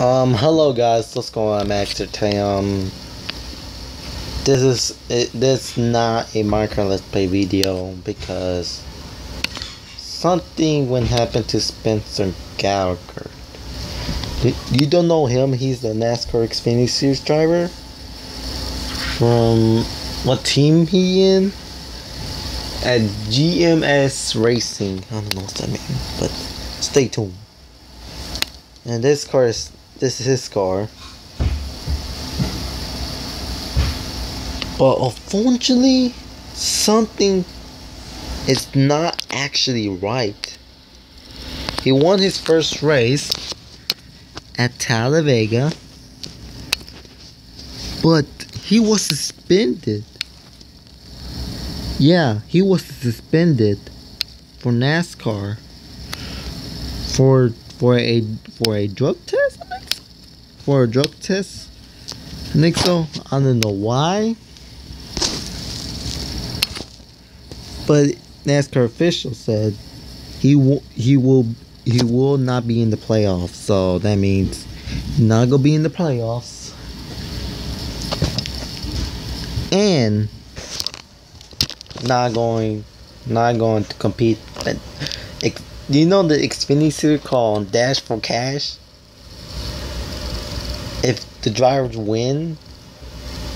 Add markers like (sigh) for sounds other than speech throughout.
Um, hello guys, what's going on, Max today? Um, this is it, this not a Minecraft Let's Play video because something went happen to Spencer Gallagher. You don't know him? He's the NASCAR Xfinity Series driver. From what team he in? At GMS Racing. I don't know what that means, but stay tuned. And this car is this is his car. But unfortunately, something is not actually right. He won his first race at Talladega, but he was suspended. Yeah, he was suspended for NASCAR for for a for a drug test. For a drug test. I think so. I don't know why, but NASCAR official said he will he will he will not be in the playoffs. So that means not gonna be in the playoffs, and not going not going to compete. You know the Xfinity called Dash for Cash? The drivers win,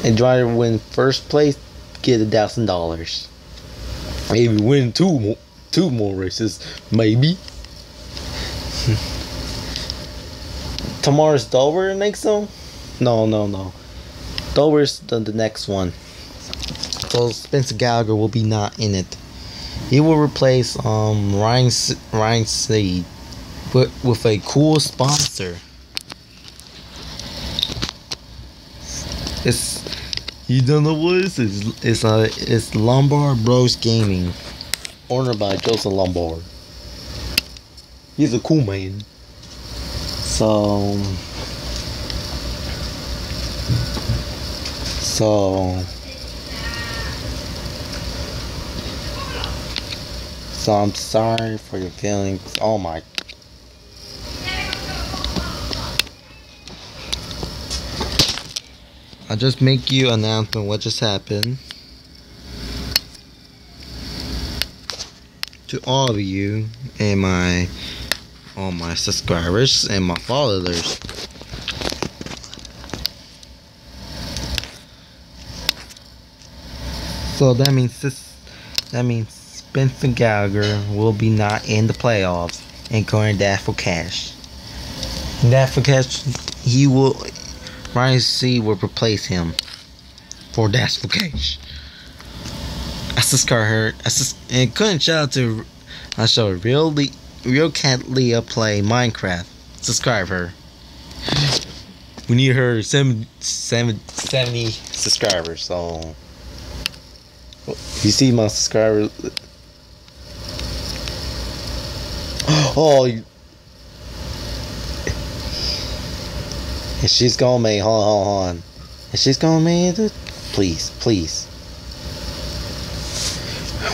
and driver win first place, get a thousand dollars. Maybe win two more, two more races, maybe. (laughs) Tomorrow's Dover next one? No, no, no. Dover's the, the next one. So Spencer Gallagher will be not in it. He will replace um Ryan Ryan Sieg with with a cool sponsor. It's you don't know what it is? It's it's, it's Lombard Bros Gaming, owned by Joseph Lombard. He's a cool man. So so So I'm sorry for your feelings. Oh my. I'll just make you announcement what just happened. To all of you and my all my subscribers and my followers. So that means this that means Spencer Gallagher will be not in the playoffs and going Dash for Cash. Dash for Cash, he will, Ryan C will replace him for Dash for Cash. I subscribe her. I sus- and couldn't shout out to I show real Le- real cat Leah play Minecraft. Subscribe her. We need her 70, 70 subscribers. So you see my subscribers (gasps) Oh, and she's going me. Hold on, hold on. And she's going me. Please, please.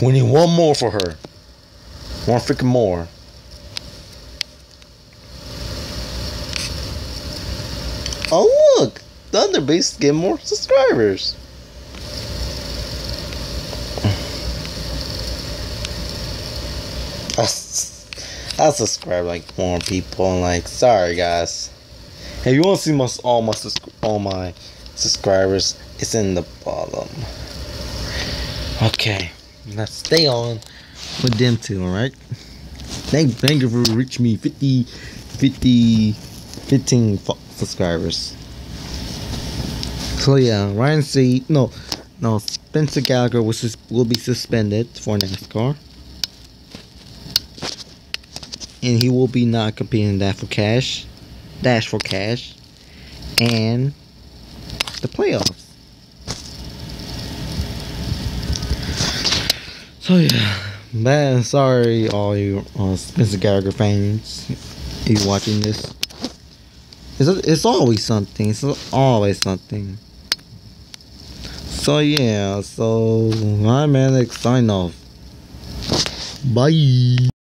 We need one more for her. One freaking more. Oh look, Thunderbeast get more subscribers. I'll subscribe like more people. And like, sorry guys. Hey, you want to see my all my all my subscribers? It's in the bottom. Okay, let's stay on with them too. All right. Thank thank you for reaching me 50, 50, 15 subscribers. So yeah, Ryan C. No, no. Spencer Gallagher will be suspended for NASCAR and he will be not competing in that for cash, dash for cash, and the playoffs. So yeah, man, sorry all you uh, Spencer Gallagher fans, you watching this. It's, it's always something. It's always something. So yeah, so I'm Alex. Sign off. Bye.